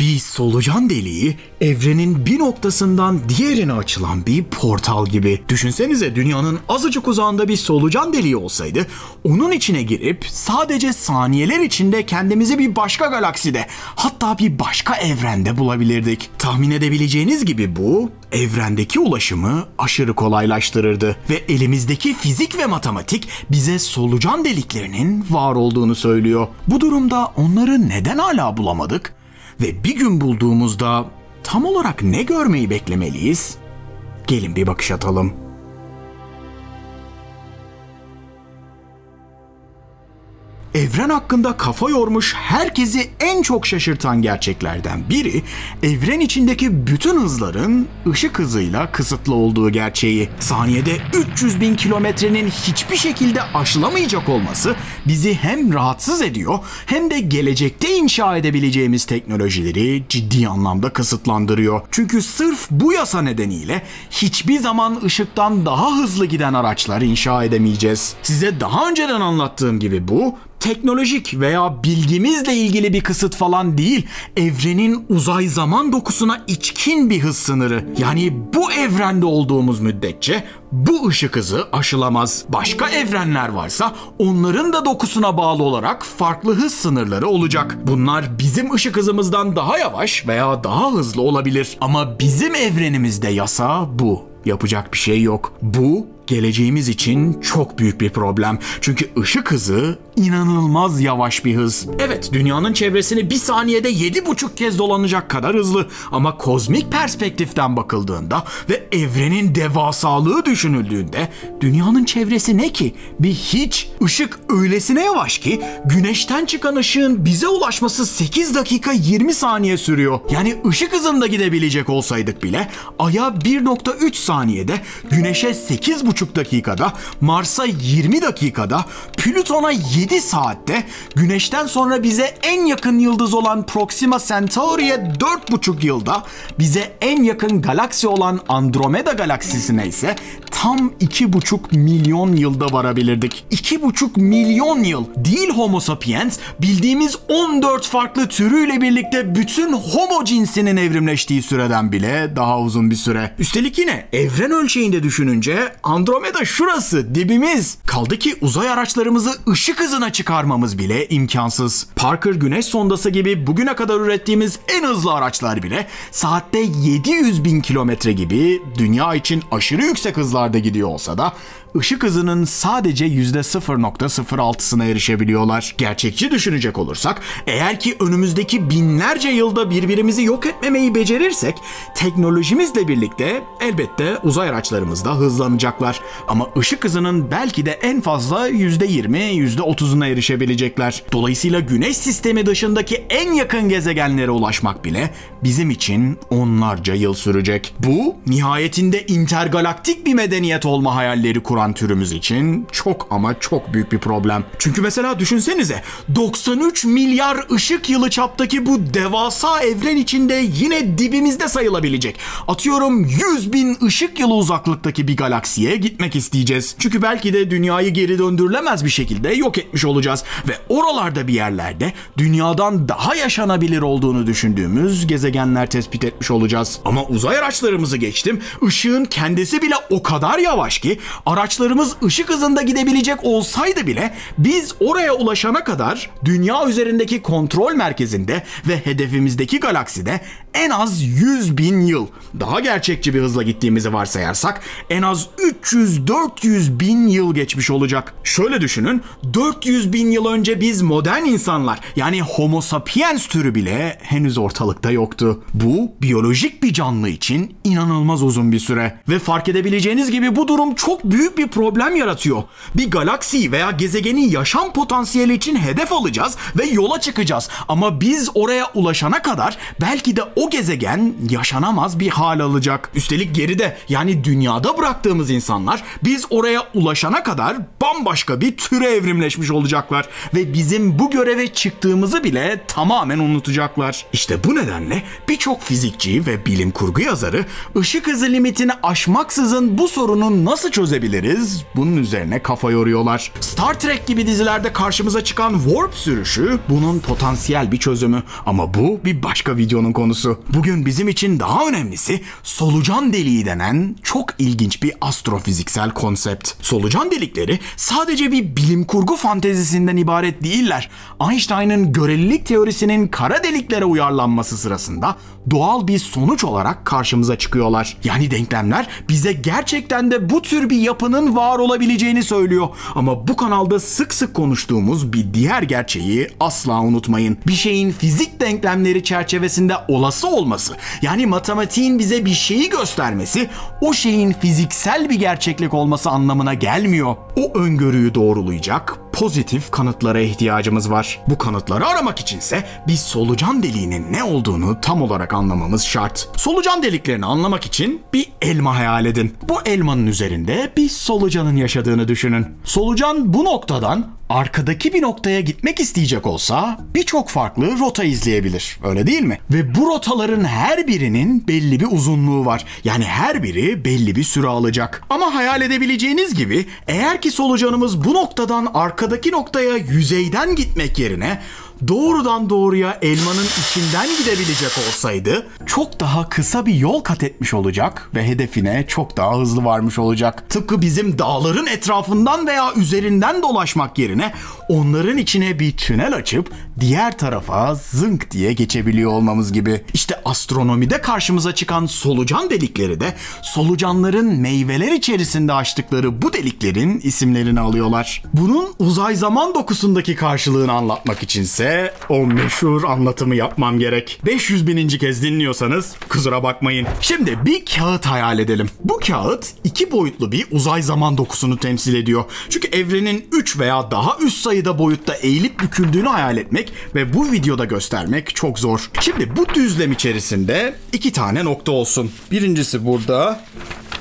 Bir solucan deliği evrenin bir noktasından diğerine açılan bir portal gibi. Düşünsenize dünyanın azıcık uzağında bir solucan deliği olsaydı onun içine girip sadece saniyeler içinde kendimizi bir başka galakside hatta bir başka evrende bulabilirdik. Tahmin edebileceğiniz gibi bu evrendeki ulaşımı aşırı kolaylaştırırdı ve elimizdeki fizik ve matematik bize solucan deliklerinin var olduğunu söylüyor. Bu durumda onları neden hala bulamadık? Ve bir gün bulduğumuzda tam olarak ne görmeyi beklemeliyiz? Gelin bir bakış atalım. Evren hakkında kafa yormuş herkesi en çok şaşırtan gerçeklerden biri evren içindeki bütün hızların ışık hızıyla kısıtlı olduğu gerçeği. Saniyede 300 bin kilometrenin hiçbir şekilde aşılamayacak olması bizi hem rahatsız ediyor hem de gelecekte inşa edebileceğimiz teknolojileri ciddi anlamda kısıtlandırıyor. Çünkü sırf bu yasa nedeniyle hiçbir zaman ışıktan daha hızlı giden araçlar inşa edemeyeceğiz. Size daha önceden anlattığım gibi bu teknolojik veya bilgimizle ilgili bir kısıt falan değil. Evrenin uzay zaman dokusuna içkin bir hız sınırı. Yani bu evrende olduğumuz müddetçe bu ışık hızı aşılamaz. Başka evrenler varsa onların da dokusuna bağlı olarak farklı hız sınırları olacak. Bunlar bizim ışık hızımızdan daha yavaş veya daha hızlı olabilir. Ama bizim evrenimizde yasa bu. Yapacak bir şey yok. Bu geleceğimiz için çok büyük bir problem. Çünkü ışık hızı inanılmaz yavaş bir hız. Evet dünyanın çevresini bir saniyede 7,5 kez dolanacak kadar hızlı ama kozmik perspektiften bakıldığında ve evrenin devasalığı düşünüldüğünde dünyanın çevresi ne ki? Bir hiç. Işık öylesine yavaş ki güneşten çıkan ışığın bize ulaşması 8 dakika 20 saniye sürüyor. Yani ışık hızında gidebilecek olsaydık bile Ay'a 1.3 saniyede, Güneş'e 8,5 dakikada, Mars'a 20 dakikada, Plüton'a 7 saatte, Güneş'ten sonra bize en yakın yıldız olan Proxima Centauri'ye 4,5 yılda, bize en yakın galaksi olan Andromeda galaksisine ise tam 2,5 milyon yılda varabilirdik. 2,5 milyon yıl değil Homo sapiens bildiğimiz 14 farklı türüyle birlikte bütün Homo cinsinin evrimleştiği süreden bile daha uzun bir süre. Üstelik yine evren ölçeğinde düşününce Andromeda şurası dibimiz. Kaldı ki uzay araçlarımızı ışık hızına çıkarmamız bile imkansız. Parker Güneş sondası gibi bugüne kadar ürettiğimiz en hızlı araçlar bile saatte 700 bin kilometre gibi dünya için aşırı yüksek hızlarda gidiyor olsa da ışık hızının sadece %0.06'sına erişebiliyorlar. Gerçekçi düşünecek olursak eğer ki önümüzdeki binlerce yılda birbirimizi yok etmemeyi becerirsek teknolojimizle birlikte elbette uzay araçlarımız da hızlanacaklar. Ama ışık hızının belki de en fazla %20, %30'una erişebilecekler. Dolayısıyla güneş sistemi dışındaki en yakın gezegenlere ulaşmak bile bizim için onlarca yıl sürecek. Bu nihayetinde intergalaktik bir medeniyet olma hayalleri kuran türümüz için çok ama çok büyük bir problem. Çünkü mesela düşünsenize 93 milyar ışık yılı çaptaki bu devasa evren içinde yine dibimizde sayılabilecek. Atıyorum 100 bin ışık yılı uzaklıktaki bir galaksiye gitmek isteyeceğiz. Çünkü belki de dünyayı geri döndürülemez bir şekilde yok etmiş olacağız. Ve oralarda bir yerlerde dünyadan daha yaşanabilir olduğunu düşündüğümüz gezegenler tespit etmiş olacağız. Ama uzay araçlarımızı geçtim. Işığın kendisi bile o kadar yavaş ki araçlarımız ışık hızında gidebilecek olsaydı bile biz oraya ulaşana kadar dünya üzerindeki kontrol merkezinde ve hedefimizdeki galakside en az 100 bin yıl daha gerçekçi bir hızla gittiğimizi varsayarsak en az 300-400 bin yıl geçmiş olacak. Şöyle düşünün 400 bin yıl önce biz modern insanlar yani homo sapiens türü bile henüz ortalıkta yoktu. Bu biyolojik bir canlı için inanılmaz uzun bir süre ve fark edebileceğiniz gibi bu durum çok büyük bir problem yaratıyor. Bir galaksi veya gezegenin yaşam potansiyeli için hedef alacağız ve yola çıkacağız. Ama biz oraya ulaşana kadar belki de o gezegen yaşanamaz bir hal alacak. Üstelik geride yani dünyada bıraktığımız insanlar biz oraya ulaşana kadar bambaşka bir türe evrimleşmiş olacaklar ve bizim bu göreve çıktığımızı bile tamamen unutacaklar. İşte bu nedenle birçok fizikçi ve bilim kurgu yazarı ışık hızı limitini aşmaksızın bu sorunu nasıl çözebiliriz İngiliz bunun üzerine kafa yoruyorlar. Star Trek gibi dizilerde karşımıza çıkan warp sürüşü bunun potansiyel bir çözümü. Ama bu bir başka videonun konusu. Bugün bizim için daha önemlisi solucan deliği denen çok ilginç bir astrofiziksel konsept. Solucan delikleri sadece bir bilim kurgu fantezisinden ibaret değiller. Einstein'ın görelilik teorisinin kara deliklere uyarlanması sırasında doğal bir sonuç olarak karşımıza çıkıyorlar. Yani denklemler bize gerçekten de bu tür bir yapının var olabileceğini söylüyor. Ama bu kanalda sık sık konuştuğumuz bir diğer gerçeği asla unutmayın. Bir şeyin fizik denklemleri çerçevesinde olası olması, yani matematiğin bize bir şeyi göstermesi, o şeyin fiziksel bir gerçeklik olması anlamına gelmiyor. O öngörüyü doğrulayacak pozitif kanıtlara ihtiyacımız var. Bu kanıtları aramak içinse biz solucan deliğinin ne olduğunu tam olarak anlamamız şart. Solucan deliklerini anlamak için bir elma hayal edin. Bu elmanın üzerinde bir solucanın yaşadığını düşünün. Solucan bu noktadan arkadaki bir noktaya gitmek isteyecek olsa birçok farklı rota izleyebilir. Öyle değil mi? Ve bu rotaların her birinin belli bir uzunluğu var. Yani her biri belli bir süre alacak. Ama hayal edebileceğiniz gibi eğer ki solucanımız bu noktadan arkadaki noktaya yüzeyden gitmek yerine doğrudan doğruya elmanın içinden gidebilecek olsaydı çok daha kısa bir yol kat etmiş olacak ve hedefine çok daha hızlı varmış olacak. Tıpkı bizim dağların etrafından veya üzerinden dolaşmak yerine onların içine bir tünel açıp diğer tarafa zınk diye geçebiliyor olmamız gibi. İşte astronomide karşımıza çıkan solucan delikleri de solucanların meyveler içerisinde açtıkları bu deliklerin isimlerini alıyorlar. Bunun uzay zaman dokusundaki karşılığını anlatmak içinse o meşhur anlatımı yapmam gerek. 500 bininci kez dinliyorsanız kusura bakmayın. Şimdi bir kağıt hayal edelim. Bu kağıt iki boyutlu bir uzay zaman dokusunu temsil ediyor. Çünkü evrenin 3 veya daha üst sayıda boyutta eğilip büküldüğünü hayal etmek ve bu videoda göstermek çok zor. Şimdi bu düzlem içerisinde iki tane nokta olsun. Birincisi burada,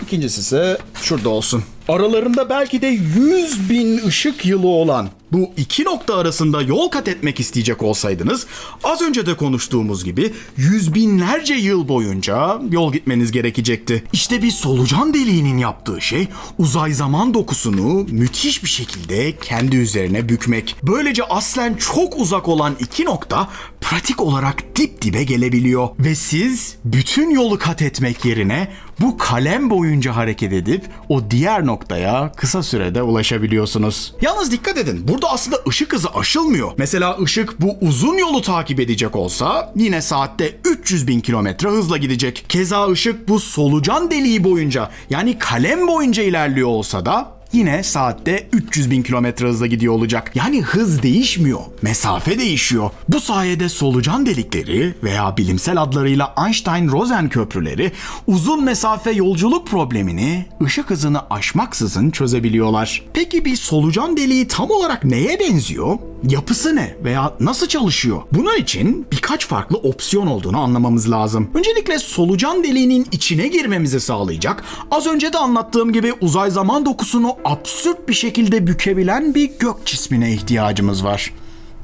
ikincisi ise şurada olsun. Aralarında belki de 100 bin ışık yılı olan bu iki nokta arasında yol kat etmek isteyecek olsaydınız az önce de konuştuğumuz gibi yüz binlerce yıl boyunca yol gitmeniz gerekecekti. İşte bir solucan deliğinin yaptığı şey uzay zaman dokusunu müthiş bir şekilde kendi üzerine bükmek. Böylece aslen çok uzak olan iki nokta pratik olarak dip dibe gelebiliyor ve siz bütün yolu kat etmek yerine bu kalem boyunca hareket edip o diğer noktaya kısa sürede ulaşabiliyorsunuz. Yalnız dikkat edin burada aslında ışık hızı aşılmıyor. Mesela ışık bu uzun yolu takip edecek olsa yine saatte 300 bin kilometre hızla gidecek. Keza ışık bu solucan deliği boyunca yani kalem boyunca ilerliyor olsa da yine saatte 300 bin kilometre hızla gidiyor olacak. Yani hız değişmiyor, mesafe değişiyor. Bu sayede solucan delikleri veya bilimsel adlarıyla Einstein-Rosen köprüleri uzun mesafe yolculuk problemini ışık hızını aşmaksızın çözebiliyorlar. Peki bir solucan deliği tam olarak neye benziyor? Yapısı ne veya nasıl çalışıyor? Bunun için birkaç farklı opsiyon olduğunu anlamamız lazım. Öncelikle solucan deliğinin içine girmemizi sağlayacak, az önce de anlattığım gibi uzay zaman dokusunu absürt bir şekilde bükebilen bir gök cismine ihtiyacımız var.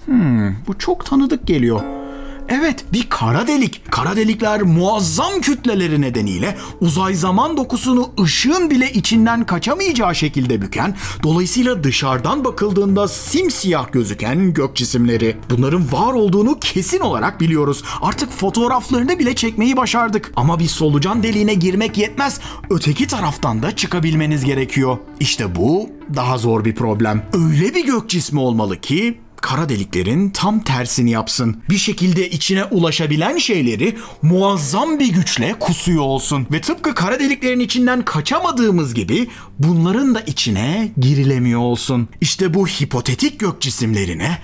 Hmm, bu çok tanıdık geliyor. Evet bir kara delik. Kara delikler muazzam kütleleri nedeniyle uzay zaman dokusunu ışığın bile içinden kaçamayacağı şekilde büken, dolayısıyla dışarıdan bakıldığında simsiyah gözüken gök cisimleri. Bunların var olduğunu kesin olarak biliyoruz. Artık fotoğraflarını bile çekmeyi başardık. Ama bir solucan deliğine girmek yetmez. Öteki taraftan da çıkabilmeniz gerekiyor. İşte bu daha zor bir problem. Öyle bir gök cismi olmalı ki kara deliklerin tam tersini yapsın. Bir şekilde içine ulaşabilen şeyleri muazzam bir güçle kusuyor olsun. Ve tıpkı kara deliklerin içinden kaçamadığımız gibi bunların da içine girilemiyor olsun. İşte bu hipotetik gök cisimlerine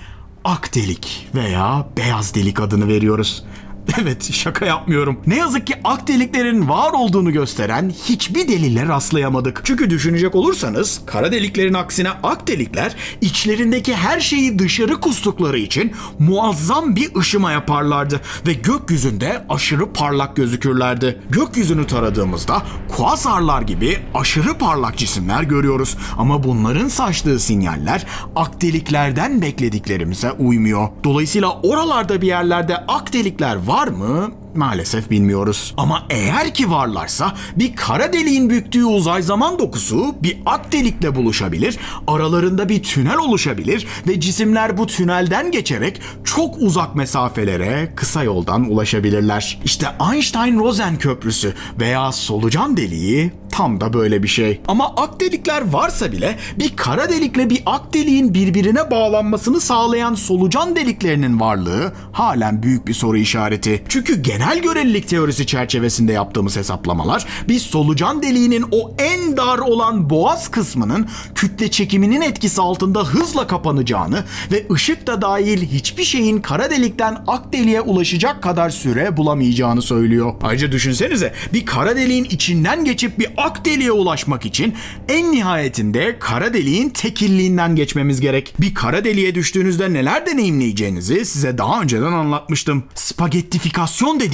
ak delik veya beyaz delik adını veriyoruz. Evet şaka yapmıyorum. Ne yazık ki ak deliklerin var olduğunu gösteren hiçbir delille rastlayamadık. Çünkü düşünecek olursanız kara deliklerin aksine ak delikler içlerindeki her şeyi dışarı kustukları için muazzam bir ışıma yaparlardı ve gökyüzünde aşırı parlak gözükürlerdi. Gökyüzünü taradığımızda kuasarlar gibi aşırı parlak cisimler görüyoruz ama bunların saçtığı sinyaller ak deliklerden beklediklerimize uymuyor. Dolayısıyla oralarda bir yerlerde ak delikler var mı? Maalesef bilmiyoruz. Ama eğer ki varlarsa bir kara deliğin büktüğü uzay zaman dokusu bir ak delikle buluşabilir, aralarında bir tünel oluşabilir ve cisimler bu tünelden geçerek çok uzak mesafelere kısa yoldan ulaşabilirler. İşte Einstein-Rosen köprüsü veya solucan deliği tam da böyle bir şey. Ama ak delikler varsa bile bir kara delikle bir ak deliğin birbirine bağlanmasını sağlayan solucan deliklerinin varlığı halen büyük bir soru işareti. Çünkü genel görelilik teorisi çerçevesinde yaptığımız hesaplamalar bir solucan deliğinin o en dar olan boğaz kısmının kütle çekiminin etkisi altında hızla kapanacağını ve ışık da dahil hiçbir şeyin kara delikten ak deliğe ulaşacak kadar süre bulamayacağını söylüyor. Ayrıca düşünsenize bir kara deliğin içinden geçip bir ak deliğe ulaşmak için en nihayetinde kara deliğin tekilliğinden geçmemiz gerek. Bir kara deliğe düştüğünüzde neler deneyimleyeceğinizi size daha önceden anlatmıştım. Spagettifikasyon dediğimiz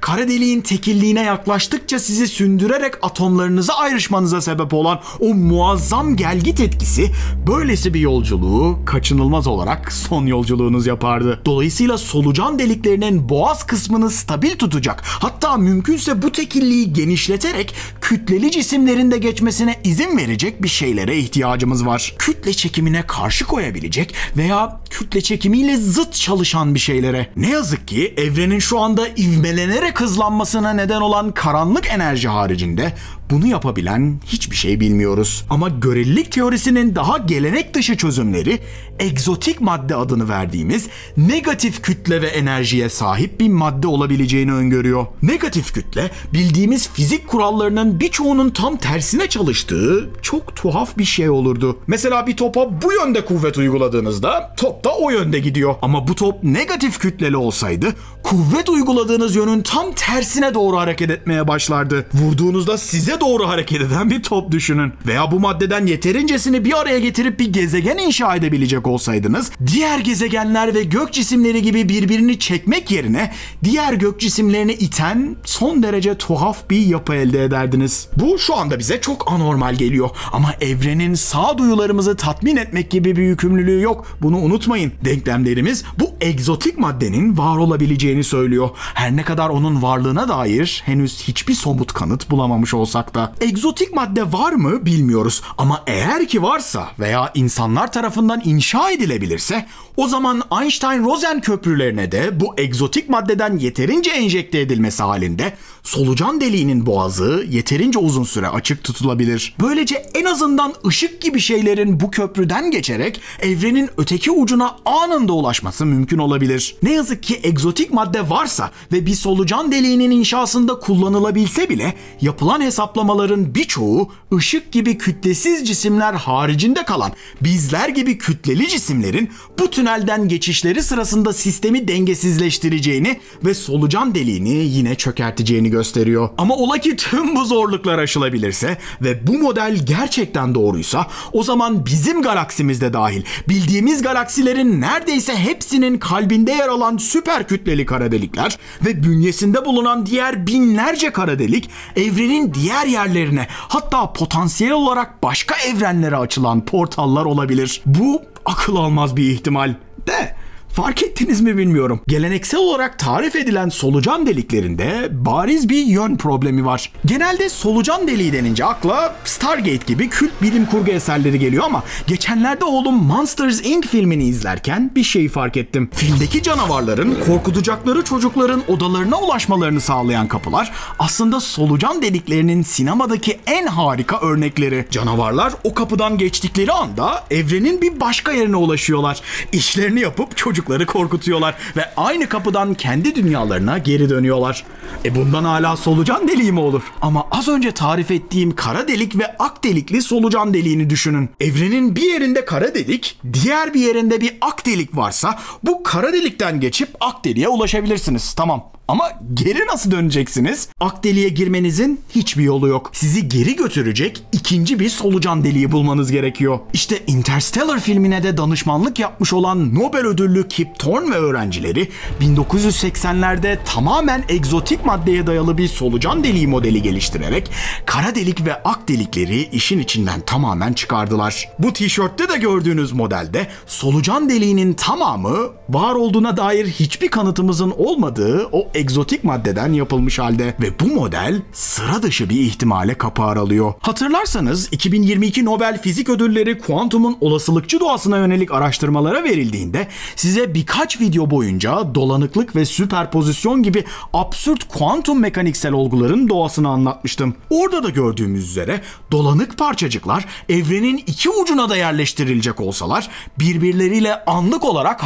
kara deliğin tekilliğine yaklaştıkça sizi sündürerek atomlarınızı ayrışmanıza sebep olan o muazzam gelgit etkisi böylesi bir yolculuğu kaçınılmaz olarak son yolculuğunuz yapardı. Dolayısıyla solucan deliklerinin boğaz kısmını stabil tutacak hatta mümkünse bu tekilliği genişleterek kütleli cisimlerin de geçmesine izin verecek bir şeylere ihtiyacımız var. Kütle çekimine karşı koyabilecek veya kütle çekimiyle zıt çalışan bir şeylere. Ne yazık ki evrenin şu anda ivmelenerek hızlanmasına neden olan karanlık enerji haricinde bunu yapabilen hiçbir şey bilmiyoruz. Ama görelilik teorisinin daha gelenek dışı çözümleri egzotik madde adını verdiğimiz negatif kütle ve enerjiye sahip bir madde olabileceğini öngörüyor. Negatif kütle bildiğimiz fizik kurallarının birçoğunun tam tersine çalıştığı çok tuhaf bir şey olurdu. Mesela bir topa bu yönde kuvvet uyguladığınızda top da o yönde gidiyor. Ama bu top negatif kütleli olsaydı kuvvet uyguladığınız yönün tam tersine doğru hareket etmeye başlardı. Vurduğunuzda size doğru hareket eden bir top düşünün. Veya bu maddeden yeterincesini bir araya getirip bir gezegen inşa edebilecek olsaydınız, diğer gezegenler ve gök cisimleri gibi birbirini çekmek yerine diğer gök cisimlerini iten son derece tuhaf bir yapı elde ederdiniz. Bu şu anda bize çok anormal geliyor ama evrenin sağduyularımızı tatmin etmek gibi bir yükümlülüğü yok. Bunu unutmayın. Denklemlerimiz bu egzotik maddenin var olabileceğini söylüyor. Her ne kadar onun varlığına dair henüz hiçbir somut kanıt bulamamış olsak da. Egzotik madde var mı bilmiyoruz ama eğer ki varsa veya insanlar tarafından inşa edilebilirse o zaman Einstein-Rosen köprülerine de bu egzotik maddeden yeterince enjekte edilmesi halinde solucan deliğinin boğazı yeterince uzun süre açık tutulabilir. Böylece en azından ışık gibi şeylerin bu köprüden geçerek evrenin öteki ucuna anında ulaşması mümkün olabilir. Ne yazık ki egzotik madde varsa ve bir solucan deliğinin inşasında kullanılabilse bile yapılan hesaplamaların birçoğu ışık gibi kütlesiz cisimler haricinde kalan bizler gibi kütleli cisimlerin bu tünelden geçişleri sırasında sistemi dengesizleştireceğini ve solucan deliğini yine çökerteceğini gösteriyor. Ama ola ki tüm bu zorluklar aşılabilirse ve bu model gerçekten doğruysa o zaman bizim galaksimizde dahil bildiğimiz galaksilerin neredeyse hepsinin kalbinde yer alan süper kütleli kara delikler ve bünyesinde bulunan diğer binlerce kara delik evrenin diğer yerlerine hatta potansiyel olarak başka evrenlere açılan portallar olabilir. Bu akıl almaz bir ihtimal. De Fark ettiniz mi bilmiyorum. Geleneksel olarak tarif edilen solucan deliklerinde bariz bir yön problemi var. Genelde solucan deliği denince akla Stargate gibi kült bilim kurgu eserleri geliyor ama geçenlerde oğlum Monsters Inc. filmini izlerken bir şeyi fark ettim. Filmdeki canavarların korkutacakları çocukların odalarına ulaşmalarını sağlayan kapılar aslında solucan deliklerinin sinemadaki en harika örnekleri. Canavarlar o kapıdan geçtikleri anda evrenin bir başka yerine ulaşıyorlar. İşlerini yapıp çocuk çocukları korkutuyorlar ve aynı kapıdan kendi dünyalarına geri dönüyorlar. E bundan hala solucan deliği mi olur? Ama az önce tarif ettiğim kara delik ve ak delikli solucan deliğini düşünün. Evrenin bir yerinde kara delik, diğer bir yerinde bir ak delik varsa bu kara delikten geçip ak deliğe ulaşabilirsiniz. Tamam. Ama geri nasıl döneceksiniz? Ak deliğe girmenizin hiçbir yolu yok. Sizi geri götürecek ikinci bir solucan deliği bulmanız gerekiyor. İşte Interstellar filmine de danışmanlık yapmış olan Nobel ödüllü Kip Thorne ve öğrencileri 1980'lerde tamamen egzotik maddeye dayalı bir solucan deliği modeli geliştirerek kara delik ve ak delikleri işin içinden tamamen çıkardılar. Bu tişörtte de gördüğünüz modelde solucan deliğinin tamamı var olduğuna dair hiçbir kanıtımızın olmadığı o egzotik maddeden yapılmış halde ve bu model sıra dışı bir ihtimale kapı aralıyor. Hatırlarsanız 2022 Nobel Fizik Ödülleri kuantumun olasılıkçı doğasına yönelik araştırmalara verildiğinde size birkaç video boyunca dolanıklık ve süperpozisyon gibi absürt kuantum mekaniksel olguların doğasını anlatmıştım. Orada da gördüğümüz üzere dolanık parçacıklar evrenin iki ucuna da yerleştirilecek olsalar birbirleriyle anlık olarak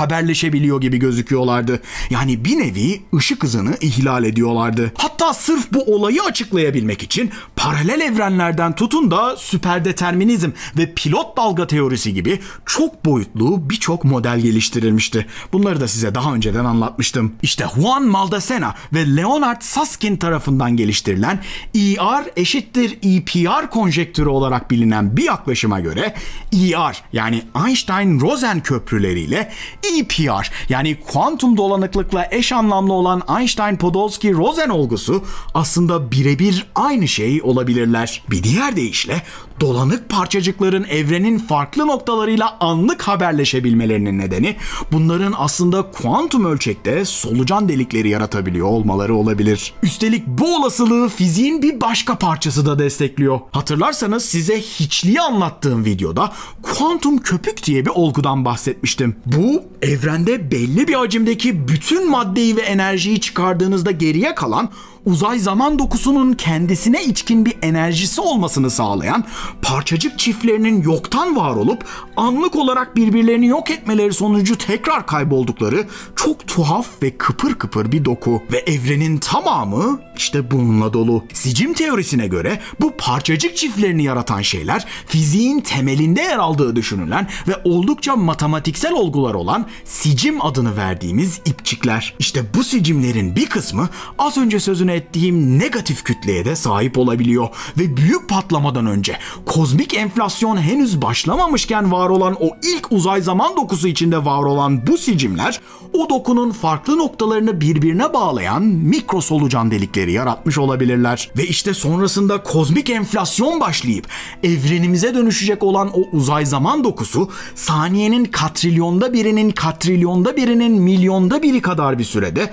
haberleşebiliyor gibi gözüküyorlardı. Yani bir nevi ışık hızını ihlal ediyorlardı. Hatta sırf bu olayı açıklayabilmek için paralel evrenlerden tutun da süperdeterminizm ve pilot dalga teorisi gibi çok boyutlu birçok model geliştirilmişti. Bunları da size daha önceden anlatmıştım. İşte Juan Maldacena ve Leonard Susskind tarafından geliştirilen ER eşittir EPR konjektürü olarak bilinen bir yaklaşıma göre ER yani Einstein-Rosen köprüleriyle EPR yani kuantum dolanıklıkla eş anlamlı olan Einstein-Podolsky-Rosen olgusu aslında birebir aynı şey olabilirler. Bir diğer deyişle dolanık parçacıkların evrenin farklı noktalarıyla anlık haberleşebilmelerinin nedeni bunların aslında kuantum ölçekte solucan delikleri yaratabiliyor olmaları olabilir. Üstelik bu olasılığı fiziğin bir başka parçası da destekliyor. Hatırlarsanız size hiçliği anlattığım videoda kuantum köpük diye bir olgudan bahsetmiştim. Bu evrende belli bir hacimdeki bütün maddeyi ve enerjiyi çıkardığınızda geriye kalan uzay zaman dokusunun kendisine içkin bir enerjisi olmasını sağlayan parçacık çiftlerinin yoktan var olup anlık olarak birbirlerini yok etmeleri sonucu tekrar kayboldukları çok tuhaf ve kıpır kıpır bir doku ve evrenin tamamı işte bununla dolu. Sicim teorisine göre bu parçacık çiftlerini yaratan şeyler fiziğin temelinde yer aldığı düşünülen ve oldukça matematiksel olgular olan sicim adını verdiğimiz ipçikler. İşte bu sicimlerin bir kısmı az önce sözünü ettiğim negatif kütleye de sahip olabiliyor ve büyük patlamadan önce kozmik enflasyon henüz başlamamışken var olan o ilk uzay zaman dokusu içinde var olan bu sicimler o dokunun farklı noktalarını birbirine bağlayan mikro solucan delikleri yaratmış olabilirler. Ve işte sonrasında kozmik enflasyon başlayıp evrenimize dönüşecek olan o uzay zaman dokusu saniyenin katrilyonda birinin katrilyonda birinin milyonda biri kadar bir sürede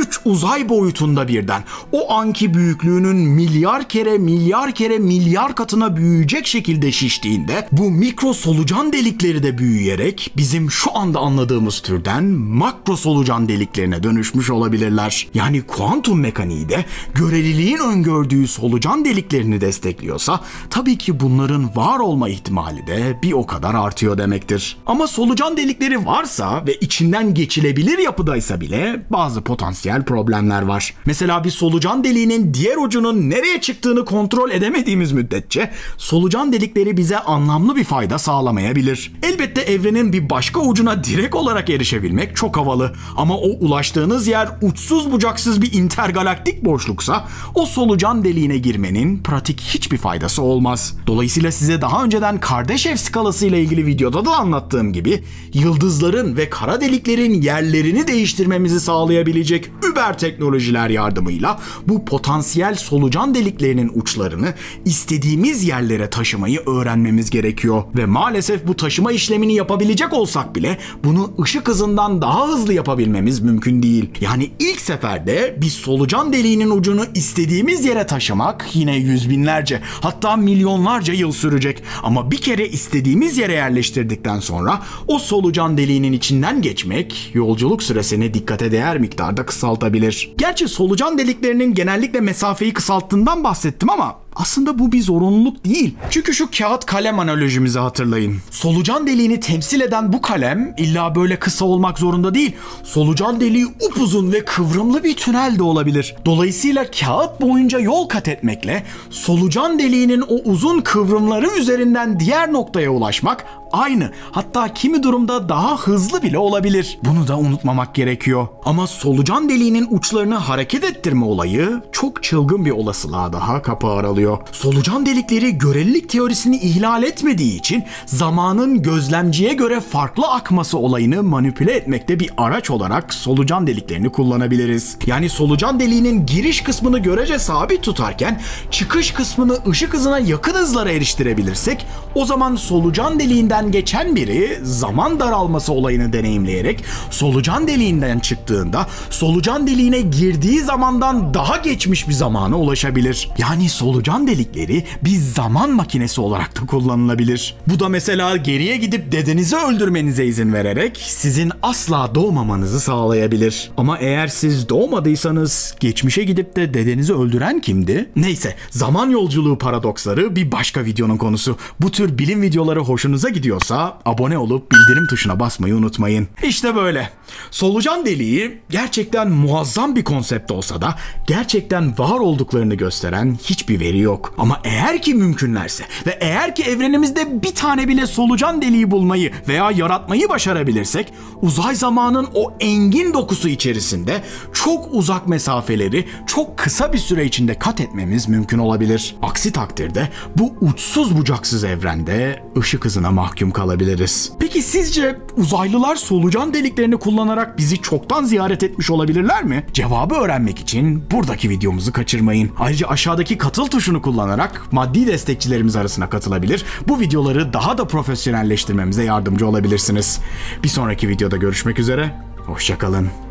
3 uzay boyutunda birden o anki büyüklüğünün milyar kere milyar kere milyar katına büyüyecek şekilde şiştiğinde bu mikro solucan delikleri de büyüyerek bizim şu anda anladığımız türden makro solucan deliklerine dönüşmüş olabilirler. Yani kuantum mekaniği de göreliliğin öngördüğü solucan deliklerini destekliyorsa tabii ki bunların var olma ihtimali de bir o kadar artıyor demektir. Ama solucan delikleri varsa ve içinden geçilebilir yapıdaysa bile bazı potansiyel problemler var. Mesela bir solucan deliğinin diğer ucunun nereye çıktığını kontrol edemediğimiz müddetçe solucan delikleri bize anlamlı bir fayda sağlamayabilir. Elbette evrenin bir başka ucuna direkt olarak erişebilmek çok havalı ama o ulaştığınız yer uçsuz bucaksız bir intergalaktik boşluksa o solucan deliğine girmenin pratik hiçbir faydası olmaz. Dolayısıyla size daha önceden Kardashev skalası ile ilgili videoda da anlattığım gibi yıldızların ve kara deliklerin yerlerini değiştirmemizi sağlayabilecek über teknolojiler yardımıyla bu potansiyel solucan deliklerinin uçlarını istediğimiz yerlere taşımayı öğrenmemiz gerekiyor. Ve maalesef bu taşıma işlemini yapabilecek olsak bile bunu ışık hızından daha hızlı yapabilmemiz mümkün değil. Yani ilk seferde bir solucan deliğinin ucunu istediğimiz yere taşımak yine yüz binlerce hatta milyonlarca yıl sürecek. Ama bir kere istediğimiz yere yerleştirdikten sonra o solucan deliğinin içinden geçmek yolculuk süresini dikkate değer miktarda kısaltabilir. Gerçi solucan deliklerinin genellikle mesafeyi kısalttığından bahsettim ama aslında bu bir zorunluluk değil. Çünkü şu kağıt kalem analojimizi hatırlayın. Solucan deliğini temsil eden bu kalem illa böyle kısa olmak zorunda değil. Solucan deliği upuzun ve kıvrımlı bir tünel de olabilir. Dolayısıyla kağıt boyunca yol kat etmekle solucan deliğinin o uzun kıvrımları üzerinden diğer noktaya ulaşmak aynı. Hatta kimi durumda daha hızlı bile olabilir. Bunu da unutmamak gerekiyor. Ama solucan deliğinin uçlarını hareket ettirme olayı çok çılgın bir olasılığa daha kapı aralıyor. Gösteriyor. Solucan delikleri görelilik teorisini ihlal etmediği için zamanın gözlemciye göre farklı akması olayını manipüle etmekte bir araç olarak solucan deliklerini kullanabiliriz. Yani solucan deliğinin giriş kısmını görece sabit tutarken çıkış kısmını ışık hızına yakın hızlara eriştirebilirsek o zaman solucan deliğinden geçen biri zaman daralması olayını deneyimleyerek solucan deliğinden çıktığında solucan deliğine girdiği zamandan daha geçmiş bir zamana ulaşabilir. Yani solucan delikleri bir zaman makinesi olarak da kullanılabilir. Bu da mesela geriye gidip dedenizi öldürmenize izin vererek sizin asla doğmamanızı sağlayabilir. Ama eğer siz doğmadıysanız geçmişe gidip de dedenizi öldüren kimdi? Neyse zaman yolculuğu paradoksları bir başka videonun konusu. Bu tür bilim videoları hoşunuza gidiyorsa abone olup bildirim tuşuna basmayı unutmayın. İşte böyle. Solucan deliği gerçekten muazzam bir konsept olsa da gerçekten var olduklarını gösteren hiçbir veri yok. Ama eğer ki mümkünlerse ve eğer ki evrenimizde bir tane bile solucan deliği bulmayı veya yaratmayı başarabilirsek uzay zamanın o engin dokusu içerisinde çok uzak mesafeleri çok kısa bir süre içinde kat etmemiz mümkün olabilir. Aksi takdirde bu uçsuz bucaksız evrende ışık hızına mahkum kalabiliriz. Peki sizce uzaylılar solucan deliklerini kullanarak bizi çoktan ziyaret etmiş olabilirler mi? Cevabı öğrenmek için buradaki videomuzu kaçırmayın. Ayrıca aşağıdaki katıl tuşunu kullanarak maddi destekçilerimiz arasına katılabilir. Bu videoları daha da profesyonelleştirmemize yardımcı olabilirsiniz. Bir sonraki videoda görüşmek üzere. Hoşçakalın.